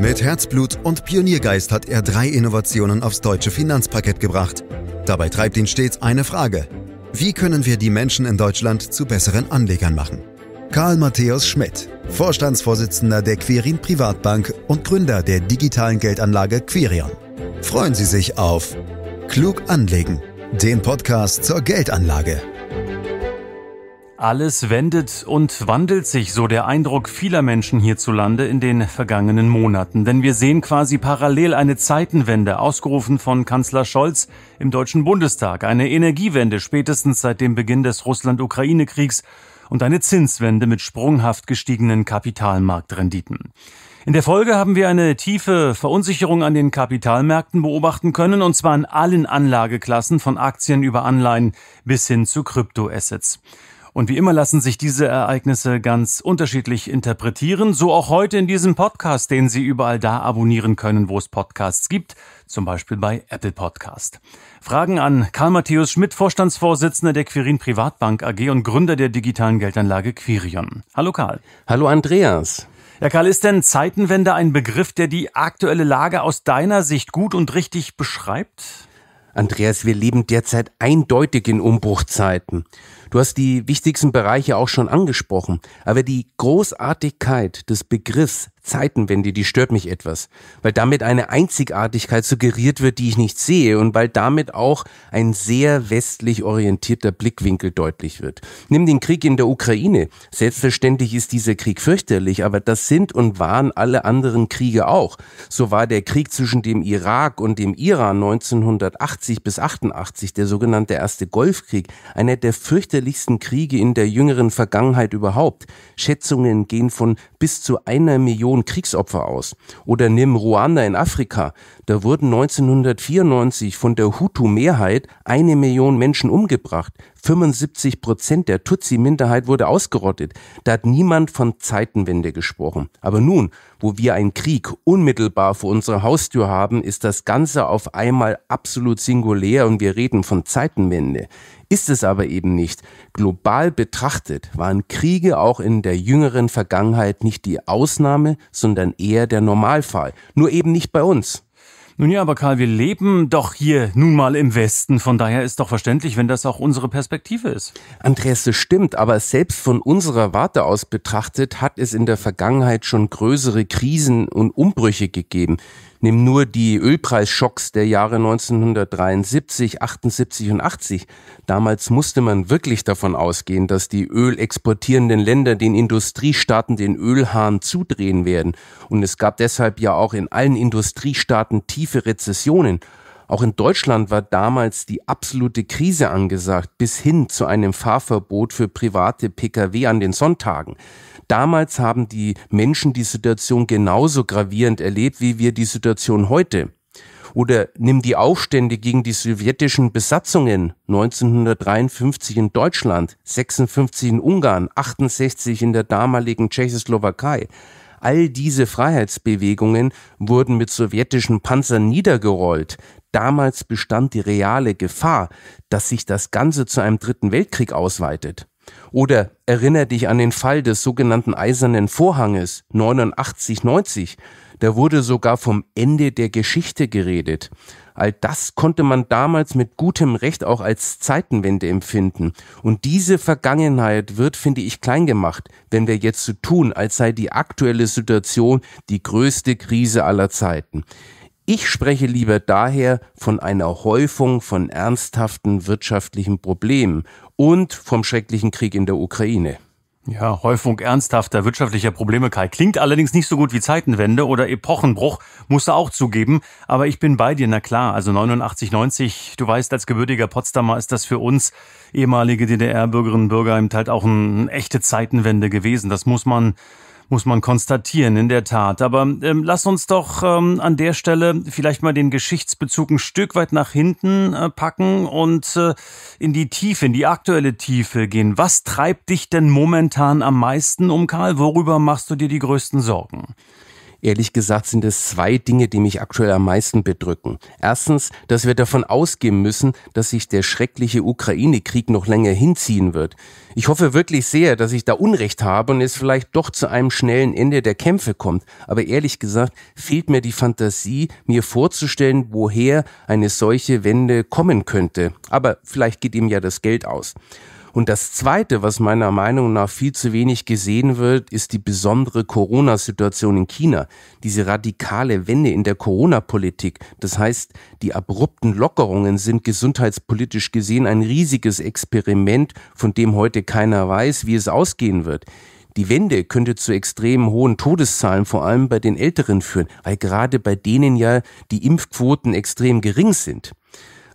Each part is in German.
Mit Herzblut und Pioniergeist hat er drei Innovationen aufs deutsche Finanzparkett gebracht. Dabei treibt ihn stets eine Frage. Wie können wir die Menschen in Deutschland zu besseren Anlegern machen? Karl Matthäus Schmidt, Vorstandsvorsitzender der Quirin Privatbank und Gründer der digitalen Geldanlage Quirion. Freuen Sie sich auf Klug anlegen, den Podcast zur Geldanlage. Alles wendet und wandelt sich, so der Eindruck vieler Menschen hierzulande in den vergangenen Monaten. Denn wir sehen quasi parallel eine Zeitenwende, ausgerufen von Kanzler Scholz im Deutschen Bundestag, eine Energiewende spätestens seit dem Beginn des Russland-Ukraine-Kriegs und eine Zinswende mit sprunghaft gestiegenen Kapitalmarktrenditen. In der Folge haben wir eine tiefe Verunsicherung an den Kapitalmärkten beobachten können, und zwar in allen Anlageklassen von Aktien über Anleihen bis hin zu Kryptoassets. Und wie immer lassen sich diese Ereignisse ganz unterschiedlich interpretieren, so auch heute in diesem Podcast, den Sie überall da abonnieren können, wo es Podcasts gibt, zum Beispiel bei Apple Podcast. Fragen an Karl Matthäus Schmidt, Vorstandsvorsitzender der Quirin Privatbank AG und Gründer der digitalen Geldanlage Quirion. Hallo Karl. Hallo Andreas. Ja, Karl, ist denn Zeitenwende ein Begriff, der die aktuelle Lage aus deiner Sicht gut und richtig beschreibt? Andreas, wir leben derzeit eindeutig in Umbruchzeiten. Du hast die wichtigsten Bereiche auch schon angesprochen, aber die Großartigkeit des Begriffs Zeitenwende, die stört mich etwas, weil damit eine Einzigartigkeit suggeriert wird, die ich nicht sehe und weil damit auch ein sehr westlich orientierter Blickwinkel deutlich wird. Nimm den Krieg in der Ukraine. Selbstverständlich ist dieser Krieg fürchterlich, aber das sind und waren alle anderen Kriege auch. So war der Krieg zwischen dem Irak und dem Iran 1980 bis 88, der sogenannte erste Golfkrieg, einer der fürchterlichsten Kriege in der jüngeren Vergangenheit überhaupt. Schätzungen gehen von bis zu einer Million Millionen Kriegsopfer aus. Oder nimm Ruanda in Afrika. Da wurden 1994 von der Hutu-Mehrheit eine Million Menschen umgebracht. 75 Prozent der Tutsi-Minderheit wurde ausgerottet. Da hat niemand von Zeitenwende gesprochen. Aber nun, wo wir einen Krieg unmittelbar vor unserer Haustür haben, ist das Ganze auf einmal absolut singulär und wir reden von Zeitenwende. Ist es aber eben nicht. Global betrachtet waren Kriege auch in der jüngeren Vergangenheit nicht die Ausnahme, sondern eher der Normalfall. Nur eben nicht bei uns. Nun ja, aber Karl, wir leben doch hier nun mal im Westen. Von daher ist doch verständlich, wenn das auch unsere Perspektive ist. Andreas, das stimmt, aber selbst von unserer Warte aus betrachtet hat es in der Vergangenheit schon größere Krisen und Umbrüche gegeben. Nimm nur die Ölpreisschocks der Jahre 1973, 78 und 80. Damals musste man wirklich davon ausgehen, dass die ölexportierenden Länder den Industriestaaten den Ölhahn zudrehen werden. Und es gab deshalb ja auch in allen Industriestaaten tiefe Rezessionen. Auch in Deutschland war damals die absolute Krise angesagt, bis hin zu einem Fahrverbot für private Pkw an den Sonntagen. Damals haben die Menschen die Situation genauso gravierend erlebt, wie wir die Situation heute. Oder nimm die Aufstände gegen die sowjetischen Besatzungen 1953 in Deutschland, 56 in Ungarn, 68 in der damaligen Tschechoslowakei. All diese Freiheitsbewegungen wurden mit sowjetischen Panzern niedergerollt. Damals bestand die reale Gefahr, dass sich das Ganze zu einem dritten Weltkrieg ausweitet. Oder erinner dich an den Fall des sogenannten Eisernen Vorhanges 89-90. Da wurde sogar vom Ende der Geschichte geredet. All das konnte man damals mit gutem Recht auch als Zeitenwende empfinden. Und diese Vergangenheit wird, finde ich, klein gemacht, wenn wir jetzt so tun, als sei die aktuelle Situation die größte Krise aller Zeiten. Ich spreche lieber daher von einer Häufung von ernsthaften wirtschaftlichen Problemen und vom schrecklichen Krieg in der Ukraine. Ja, Häufung ernsthafter wirtschaftlicher Probleme, Kai. Klingt allerdings nicht so gut wie Zeitenwende oder Epochenbruch, musst du auch zugeben. Aber ich bin bei dir, na klar. Also 89, 90, du weißt, als gebürtiger Potsdamer ist das für uns ehemalige DDR-Bürgerinnen und Bürger eben halt auch eine ein echte Zeitenwende gewesen. Das muss man muss man konstatieren, in der Tat. Aber ähm, lass uns doch ähm, an der Stelle vielleicht mal den Geschichtsbezug ein Stück weit nach hinten äh, packen und äh, in die Tiefe, in die aktuelle Tiefe gehen. Was treibt dich denn momentan am meisten um, Karl? Worüber machst du dir die größten Sorgen? Ehrlich gesagt sind es zwei Dinge, die mich aktuell am meisten bedrücken. Erstens, dass wir davon ausgehen müssen, dass sich der schreckliche Ukraine-Krieg noch länger hinziehen wird. Ich hoffe wirklich sehr, dass ich da Unrecht habe und es vielleicht doch zu einem schnellen Ende der Kämpfe kommt. Aber ehrlich gesagt fehlt mir die Fantasie, mir vorzustellen, woher eine solche Wende kommen könnte. Aber vielleicht geht ihm ja das Geld aus. Und das Zweite, was meiner Meinung nach viel zu wenig gesehen wird, ist die besondere Corona-Situation in China. Diese radikale Wende in der Corona-Politik. Das heißt, die abrupten Lockerungen sind gesundheitspolitisch gesehen ein riesiges Experiment, von dem heute keiner weiß, wie es ausgehen wird. Die Wende könnte zu extrem hohen Todeszahlen vor allem bei den Älteren führen, weil gerade bei denen ja die Impfquoten extrem gering sind.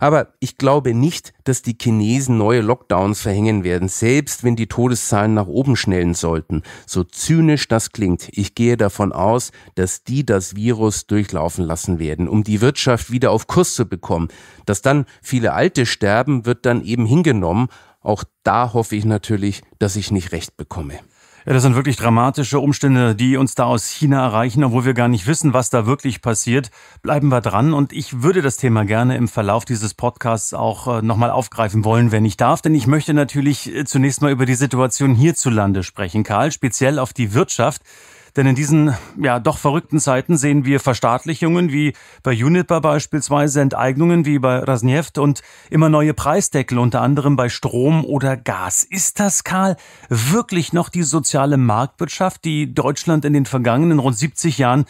Aber ich glaube nicht, dass die Chinesen neue Lockdowns verhängen werden, selbst wenn die Todeszahlen nach oben schnellen sollten. So zynisch das klingt, ich gehe davon aus, dass die das Virus durchlaufen lassen werden, um die Wirtschaft wieder auf Kurs zu bekommen. Dass dann viele Alte sterben, wird dann eben hingenommen. Auch da hoffe ich natürlich, dass ich nicht recht bekomme. Ja, das sind wirklich dramatische Umstände, die uns da aus China erreichen, obwohl wir gar nicht wissen, was da wirklich passiert. Bleiben wir dran und ich würde das Thema gerne im Verlauf dieses Podcasts auch äh, nochmal aufgreifen wollen, wenn ich darf, denn ich möchte natürlich äh, zunächst mal über die Situation hierzulande sprechen, Karl, speziell auf die Wirtschaft. Denn in diesen ja doch verrückten Zeiten sehen wir Verstaatlichungen wie bei Uniper beispielsweise, Enteignungen wie bei Rasneft und immer neue Preisdeckel, unter anderem bei Strom oder Gas. Ist das, Karl, wirklich noch die soziale Marktwirtschaft, die Deutschland in den vergangenen rund 70 Jahren,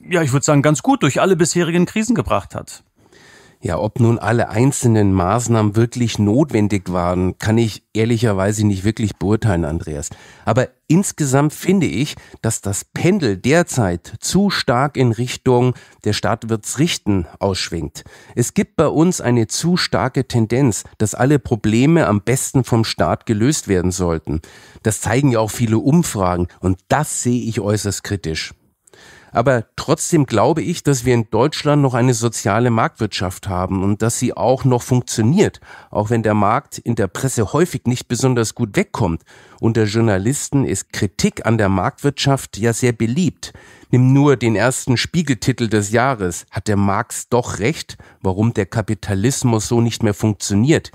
ja, ich würde sagen, ganz gut durch alle bisherigen Krisen gebracht hat? Ja, ob nun alle einzelnen Maßnahmen wirklich notwendig waren, kann ich ehrlicherweise nicht wirklich beurteilen, Andreas. Aber insgesamt finde ich, dass das Pendel derzeit zu stark in Richtung der Staat wird's richten ausschwingt. Es gibt bei uns eine zu starke Tendenz, dass alle Probleme am besten vom Staat gelöst werden sollten. Das zeigen ja auch viele Umfragen und das sehe ich äußerst kritisch. Aber trotzdem glaube ich, dass wir in Deutschland noch eine soziale Marktwirtschaft haben und dass sie auch noch funktioniert, auch wenn der Markt in der Presse häufig nicht besonders gut wegkommt. Unter Journalisten ist Kritik an der Marktwirtschaft ja sehr beliebt. Nimm nur den ersten Spiegeltitel des Jahres. Hat der Marx doch recht, warum der Kapitalismus so nicht mehr funktioniert?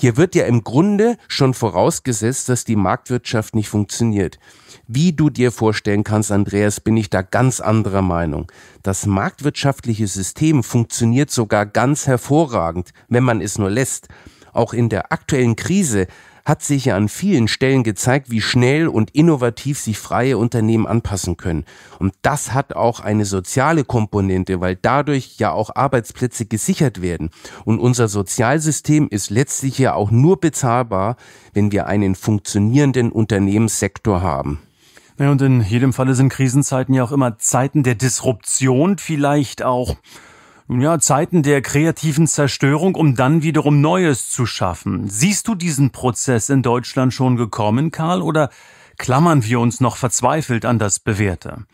Hier wird ja im Grunde schon vorausgesetzt, dass die Marktwirtschaft nicht funktioniert. Wie du dir vorstellen kannst, Andreas, bin ich da ganz anderer Meinung. Das marktwirtschaftliche System funktioniert sogar ganz hervorragend, wenn man es nur lässt. Auch in der aktuellen Krise hat sich ja an vielen Stellen gezeigt, wie schnell und innovativ sich freie Unternehmen anpassen können. Und das hat auch eine soziale Komponente, weil dadurch ja auch Arbeitsplätze gesichert werden. Und unser Sozialsystem ist letztlich ja auch nur bezahlbar, wenn wir einen funktionierenden Unternehmenssektor haben. Ja, und in jedem Falle sind Krisenzeiten ja auch immer Zeiten der Disruption, vielleicht auch ja, Zeiten der kreativen Zerstörung, um dann wiederum Neues zu schaffen. Siehst du diesen Prozess in Deutschland schon gekommen, Karl, oder klammern wir uns noch verzweifelt an das Bewährte?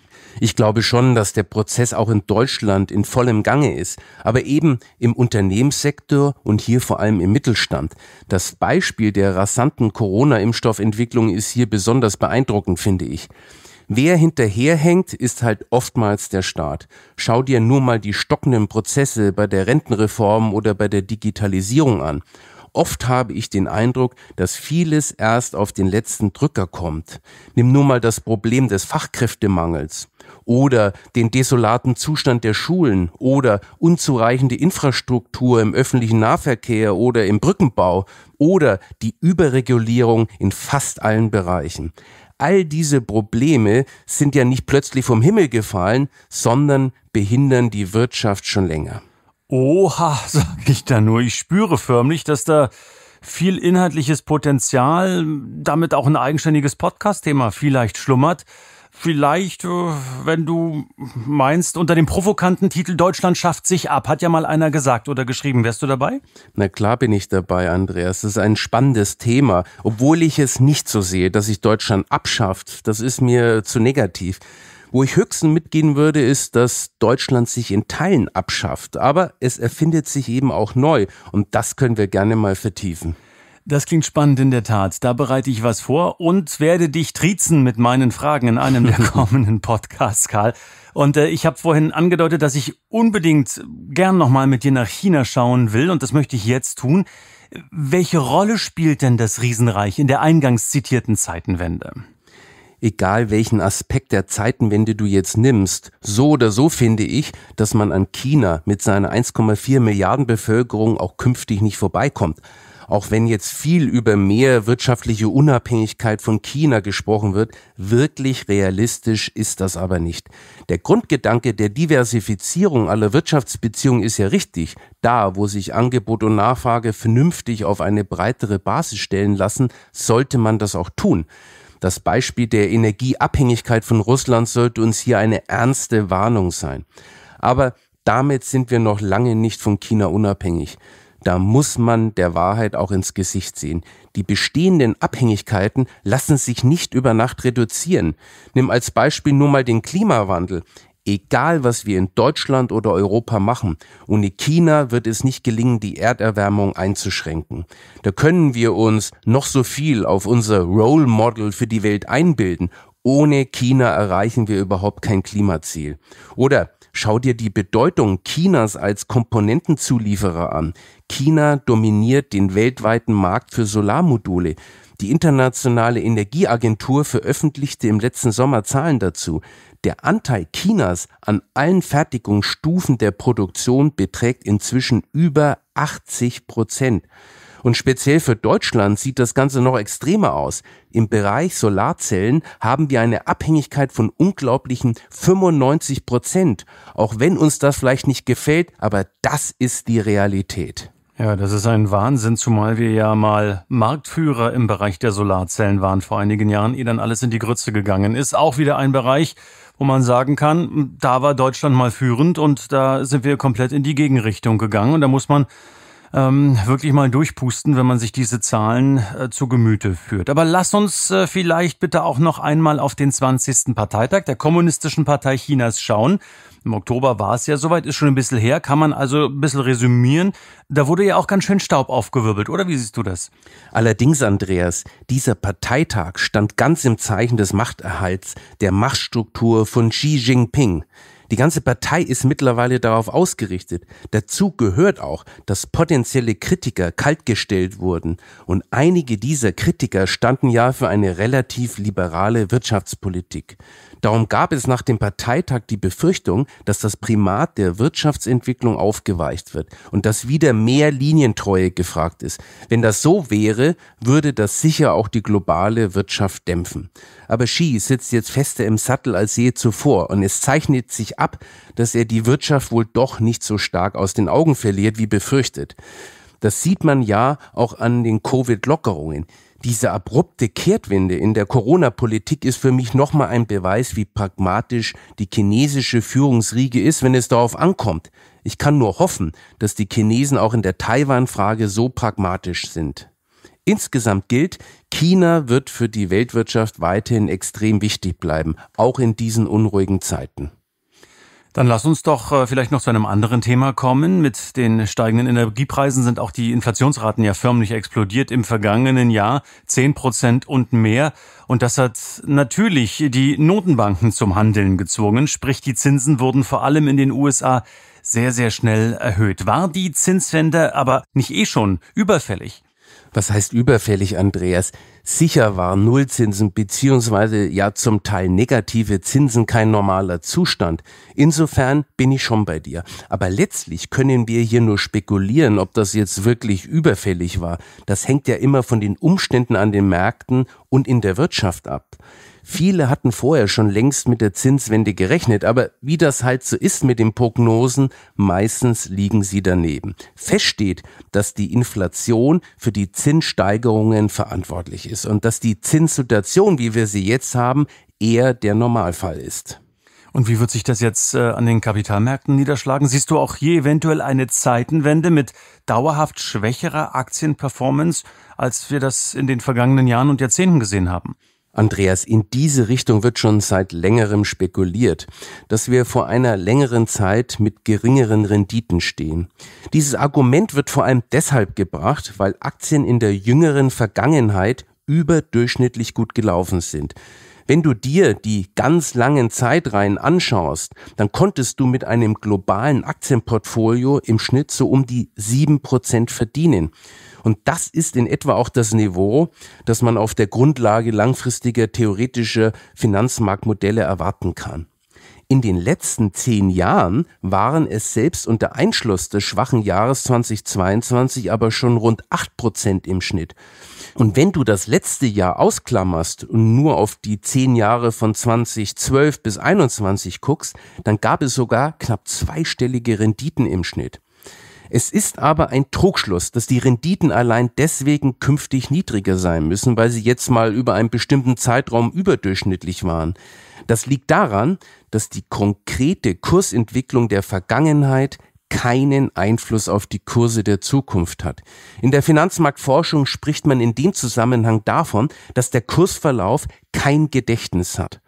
Ich glaube schon, dass der Prozess auch in Deutschland in vollem Gange ist, aber eben im Unternehmenssektor und hier vor allem im Mittelstand. Das Beispiel der rasanten Corona-Impfstoffentwicklung ist hier besonders beeindruckend, finde ich. Wer hinterherhängt, ist halt oftmals der Staat. Schau dir nur mal die stockenden Prozesse bei der Rentenreform oder bei der Digitalisierung an. Oft habe ich den Eindruck, dass vieles erst auf den letzten Drücker kommt. Nimm nur mal das Problem des Fachkräftemangels oder den desolaten Zustand der Schulen oder unzureichende Infrastruktur im öffentlichen Nahverkehr oder im Brückenbau oder die Überregulierung in fast allen Bereichen all diese Probleme sind ja nicht plötzlich vom Himmel gefallen, sondern behindern die Wirtschaft schon länger. Oha, sag ich da nur. Ich spüre förmlich, dass da viel inhaltliches Potenzial, damit auch ein eigenständiges Podcast-Thema vielleicht schlummert. Vielleicht, äh, wenn du meinst, unter dem provokanten Titel Deutschland schafft sich ab, hat ja mal einer gesagt oder geschrieben. Wärst du dabei? Na klar bin ich dabei, Andreas. Das ist ein spannendes Thema. Obwohl ich es nicht so sehe, dass sich Deutschland abschafft. Das ist mir zu negativ. Wo ich höchstens mitgehen würde, ist, dass Deutschland sich in Teilen abschafft. Aber es erfindet sich eben auch neu. Und das können wir gerne mal vertiefen. Das klingt spannend in der Tat. Da bereite ich was vor und werde dich triezen mit meinen Fragen in einem der kommenden Podcasts, Karl. Und äh, ich habe vorhin angedeutet, dass ich unbedingt gern nochmal mit dir nach China schauen will und das möchte ich jetzt tun. Welche Rolle spielt denn das Riesenreich in der eingangs zitierten Zeitenwende? egal welchen Aspekt der Zeitenwende du jetzt nimmst, so oder so finde ich, dass man an China mit seiner 1,4 Milliarden Bevölkerung auch künftig nicht vorbeikommt. Auch wenn jetzt viel über mehr wirtschaftliche Unabhängigkeit von China gesprochen wird, wirklich realistisch ist das aber nicht. Der Grundgedanke der Diversifizierung aller Wirtschaftsbeziehungen ist ja richtig. Da, wo sich Angebot und Nachfrage vernünftig auf eine breitere Basis stellen lassen, sollte man das auch tun. Das Beispiel der Energieabhängigkeit von Russland sollte uns hier eine ernste Warnung sein. Aber damit sind wir noch lange nicht von China unabhängig. Da muss man der Wahrheit auch ins Gesicht sehen. Die bestehenden Abhängigkeiten lassen sich nicht über Nacht reduzieren. Nimm als Beispiel nur mal den Klimawandel. Egal, was wir in Deutschland oder Europa machen, ohne China wird es nicht gelingen, die Erderwärmung einzuschränken. Da können wir uns noch so viel auf unser Role Model für die Welt einbilden. Ohne China erreichen wir überhaupt kein Klimaziel. Oder schau dir die Bedeutung Chinas als Komponentenzulieferer an. China dominiert den weltweiten Markt für Solarmodule. Die Internationale Energieagentur veröffentlichte im letzten Sommer Zahlen dazu. Der Anteil Chinas an allen Fertigungsstufen der Produktion beträgt inzwischen über 80 Prozent. Und speziell für Deutschland sieht das Ganze noch extremer aus. Im Bereich Solarzellen haben wir eine Abhängigkeit von unglaublichen 95 Prozent. Auch wenn uns das vielleicht nicht gefällt, aber das ist die Realität. Ja, das ist ein Wahnsinn, zumal wir ja mal Marktführer im Bereich der Solarzellen waren vor einigen Jahren, ehe dann alles in die Grütze gegangen ist. Auch wieder ein Bereich, wo man sagen kann, da war Deutschland mal führend und da sind wir komplett in die Gegenrichtung gegangen und da muss man ähm, wirklich mal durchpusten, wenn man sich diese Zahlen äh, zu Gemüte führt. Aber lass uns äh, vielleicht bitte auch noch einmal auf den 20. Parteitag der Kommunistischen Partei Chinas schauen. Im Oktober war es ja soweit, ist schon ein bisschen her, kann man also ein bisschen resümieren. Da wurde ja auch ganz schön Staub aufgewirbelt, oder wie siehst du das? Allerdings, Andreas, dieser Parteitag stand ganz im Zeichen des Machterhalts der Machtstruktur von Xi Jinping. Die ganze Partei ist mittlerweile darauf ausgerichtet. Dazu gehört auch, dass potenzielle Kritiker kaltgestellt wurden. Und einige dieser Kritiker standen ja für eine relativ liberale Wirtschaftspolitik. Darum gab es nach dem Parteitag die Befürchtung, dass das Primat der Wirtschaftsentwicklung aufgeweicht wird und dass wieder mehr Linientreue gefragt ist. Wenn das so wäre, würde das sicher auch die globale Wirtschaft dämpfen. Aber Xi sitzt jetzt fester im Sattel als je zuvor und es zeichnet sich ab, dass er die Wirtschaft wohl doch nicht so stark aus den Augen verliert wie befürchtet. Das sieht man ja auch an den Covid-Lockerungen. Diese abrupte Kehrtwende in der Corona-Politik ist für mich nochmal ein Beweis, wie pragmatisch die chinesische Führungsriege ist, wenn es darauf ankommt. Ich kann nur hoffen, dass die Chinesen auch in der Taiwan-Frage so pragmatisch sind. Insgesamt gilt, China wird für die Weltwirtschaft weiterhin extrem wichtig bleiben, auch in diesen unruhigen Zeiten. Dann lass uns doch äh, vielleicht noch zu einem anderen Thema kommen. Mit den steigenden Energiepreisen sind auch die Inflationsraten ja förmlich explodiert im vergangenen Jahr. Zehn Prozent und mehr. Und das hat natürlich die Notenbanken zum Handeln gezwungen. Sprich, die Zinsen wurden vor allem in den USA sehr, sehr schnell erhöht. War die Zinswende aber nicht eh schon überfällig? Was heißt überfällig, Andreas? Sicher waren Nullzinsen beziehungsweise ja zum Teil negative Zinsen kein normaler Zustand. Insofern bin ich schon bei dir. Aber letztlich können wir hier nur spekulieren, ob das jetzt wirklich überfällig war. Das hängt ja immer von den Umständen an den Märkten und in der Wirtschaft ab. Viele hatten vorher schon längst mit der Zinswende gerechnet, aber wie das halt so ist mit den Prognosen, meistens liegen sie daneben. Fest steht, dass die Inflation für die Zinssteigerungen verantwortlich ist und dass die Zinssituation, wie wir sie jetzt haben, eher der Normalfall ist. Und wie wird sich das jetzt äh, an den Kapitalmärkten niederschlagen? Siehst du auch hier eventuell eine Zeitenwende mit dauerhaft schwächerer Aktienperformance, als wir das in den vergangenen Jahren und Jahrzehnten gesehen haben? Andreas, in diese Richtung wird schon seit längerem spekuliert, dass wir vor einer längeren Zeit mit geringeren Renditen stehen. Dieses Argument wird vor allem deshalb gebracht, weil Aktien in der jüngeren Vergangenheit überdurchschnittlich gut gelaufen sind. Wenn du dir die ganz langen Zeitreihen anschaust, dann konntest du mit einem globalen Aktienportfolio im Schnitt so um die sieben Prozent verdienen. Und das ist in etwa auch das Niveau, das man auf der Grundlage langfristiger theoretischer Finanzmarktmodelle erwarten kann. In den letzten zehn Jahren waren es selbst unter Einschluss des schwachen Jahres 2022 aber schon rund acht Prozent im Schnitt. Und wenn du das letzte Jahr ausklammerst und nur auf die zehn Jahre von 2012 bis 21 guckst, dann gab es sogar knapp zweistellige Renditen im Schnitt. Es ist aber ein Trugschluss, dass die Renditen allein deswegen künftig niedriger sein müssen, weil sie jetzt mal über einen bestimmten Zeitraum überdurchschnittlich waren. Das liegt daran, dass die konkrete Kursentwicklung der Vergangenheit keinen Einfluss auf die Kurse der Zukunft hat. In der Finanzmarktforschung spricht man in dem Zusammenhang davon, dass der Kursverlauf kein Gedächtnis hat.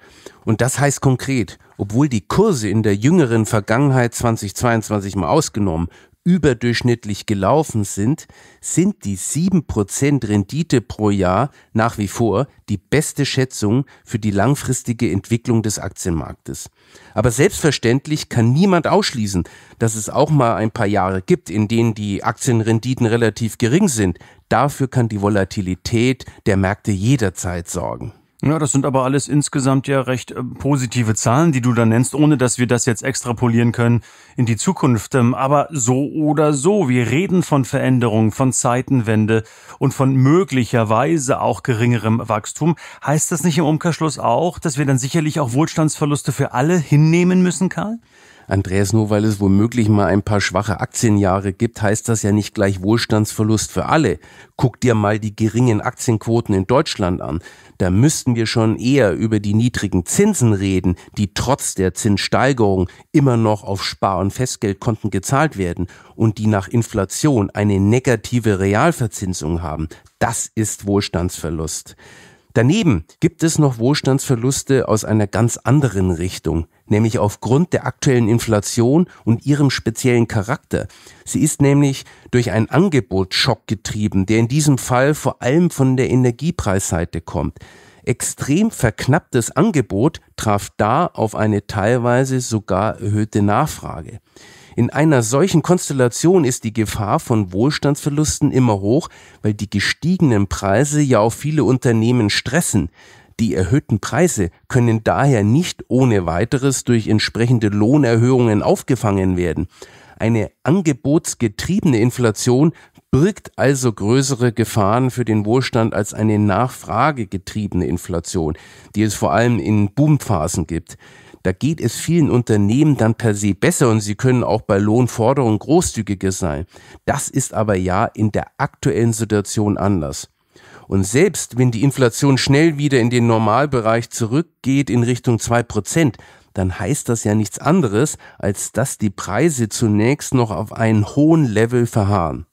Und das heißt konkret, obwohl die Kurse in der jüngeren Vergangenheit 2022 mal ausgenommen überdurchschnittlich gelaufen sind, sind die 7% Rendite pro Jahr nach wie vor die beste Schätzung für die langfristige Entwicklung des Aktienmarktes. Aber selbstverständlich kann niemand ausschließen, dass es auch mal ein paar Jahre gibt, in denen die Aktienrenditen relativ gering sind. Dafür kann die Volatilität der Märkte jederzeit sorgen. Ja, das sind aber alles insgesamt ja recht äh, positive Zahlen, die du da nennst, ohne dass wir das jetzt extrapolieren können in die Zukunft. Ähm, aber so oder so, wir reden von Veränderungen, von Zeitenwende und von möglicherweise auch geringerem Wachstum. Heißt das nicht im Umkehrschluss auch, dass wir dann sicherlich auch Wohlstandsverluste für alle hinnehmen müssen, Karl? Andreas, nur weil es womöglich mal ein paar schwache Aktienjahre gibt, heißt das ja nicht gleich Wohlstandsverlust für alle. Guck dir mal die geringen Aktienquoten in Deutschland an. Da müssten wir schon eher über die niedrigen Zinsen reden, die trotz der Zinssteigerung immer noch auf Spar- und Festgeldkonten gezahlt werden und die nach Inflation eine negative Realverzinsung haben. Das ist Wohlstandsverlust. Daneben gibt es noch Wohlstandsverluste aus einer ganz anderen Richtung, nämlich aufgrund der aktuellen Inflation und ihrem speziellen Charakter. Sie ist nämlich durch einen Angebotsschock getrieben, der in diesem Fall vor allem von der Energiepreisseite kommt. Extrem verknapptes Angebot traf da auf eine teilweise sogar erhöhte Nachfrage. In einer solchen Konstellation ist die Gefahr von Wohlstandsverlusten immer hoch, weil die gestiegenen Preise ja auch viele Unternehmen stressen. Die erhöhten Preise können daher nicht ohne weiteres durch entsprechende Lohnerhöhungen aufgefangen werden. Eine angebotsgetriebene Inflation birgt also größere Gefahren für den Wohlstand als eine nachfragegetriebene Inflation, die es vor allem in Boomphasen gibt. Da geht es vielen Unternehmen dann per se besser und sie können auch bei Lohnforderungen großzügiger sein. Das ist aber ja in der aktuellen Situation anders. Und selbst wenn die Inflation schnell wieder in den Normalbereich zurückgeht in Richtung zwei Prozent, dann heißt das ja nichts anderes, als dass die Preise zunächst noch auf einen hohen Level verharren.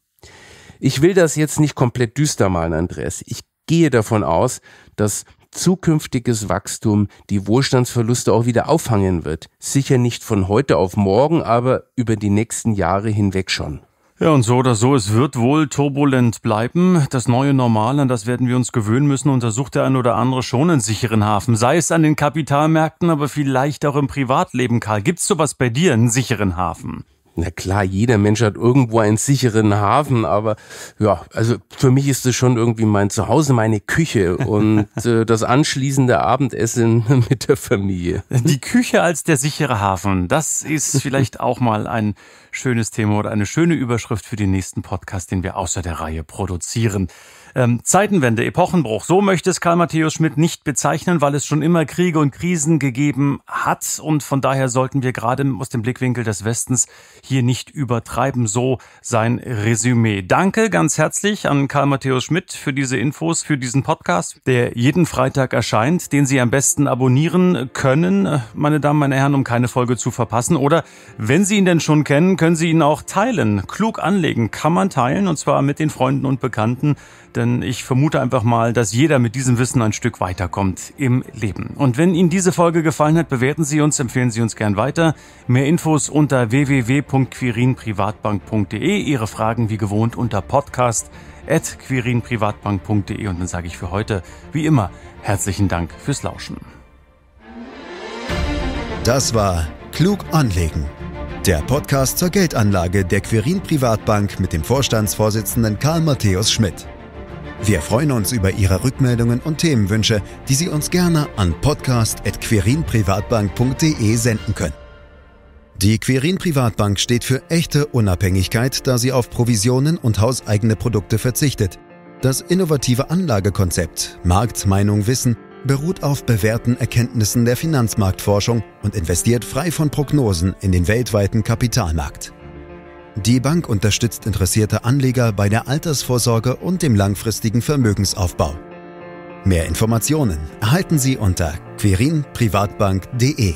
Ich will das jetzt nicht komplett düster malen, Andreas. Ich gehe davon aus, dass zukünftiges Wachstum die Wohlstandsverluste auch wieder auffangen wird. Sicher nicht von heute auf morgen, aber über die nächsten Jahre hinweg schon. Ja, und so oder so, es wird wohl turbulent bleiben. Das neue Normal, an das werden wir uns gewöhnen müssen, untersucht der ein oder andere schon einen sicheren Hafen. Sei es an den Kapitalmärkten, aber vielleicht auch im Privatleben, Karl. Gibt's sowas bei dir, einen sicheren Hafen? Na klar, jeder Mensch hat irgendwo einen sicheren Hafen, aber ja, also für mich ist es schon irgendwie mein Zuhause, meine Küche und äh, das anschließende Abendessen mit der Familie. Die Küche als der sichere Hafen, das ist vielleicht auch mal ein schönes Thema oder eine schöne Überschrift für den nächsten Podcast, den wir außer der Reihe produzieren. Ähm, Zeitenwende, Epochenbruch, so möchte es Karl Matthäus Schmidt nicht bezeichnen, weil es schon immer Kriege und Krisen gegeben hat und von daher sollten wir gerade aus dem Blickwinkel des Westens hier nicht übertreiben. So sein Resümee. Danke ganz herzlich an Karl Matthäus Schmidt für diese Infos, für diesen Podcast, der jeden Freitag erscheint, den Sie am besten abonnieren können, meine Damen, meine Herren, um keine Folge zu verpassen. Oder wenn Sie ihn denn schon kennen, können Sie ihn auch teilen. Klug anlegen kann man teilen und zwar mit den Freunden und Bekannten denn ich vermute einfach mal, dass jeder mit diesem Wissen ein Stück weiterkommt im Leben. Und wenn Ihnen diese Folge gefallen hat, bewerten Sie uns, empfehlen Sie uns gern weiter. Mehr Infos unter www.quirinprivatbank.de. Ihre Fragen wie gewohnt unter podcast. Und dann sage ich für heute, wie immer, herzlichen Dank fürs Lauschen. Das war Klug anlegen. Der Podcast zur Geldanlage der Quirin Privatbank mit dem Vorstandsvorsitzenden Karl Matthäus Schmidt. Wir freuen uns über Ihre Rückmeldungen und Themenwünsche, die Sie uns gerne an podcast.querinprivatbank.de senden können. Die Quirin Privatbank steht für echte Unabhängigkeit, da sie auf Provisionen und hauseigene Produkte verzichtet. Das innovative Anlagekonzept Markt, Meinung, Wissen beruht auf bewährten Erkenntnissen der Finanzmarktforschung und investiert frei von Prognosen in den weltweiten Kapitalmarkt. Die Bank unterstützt interessierte Anleger bei der Altersvorsorge und dem langfristigen Vermögensaufbau. Mehr Informationen erhalten Sie unter querinprivatbank.de.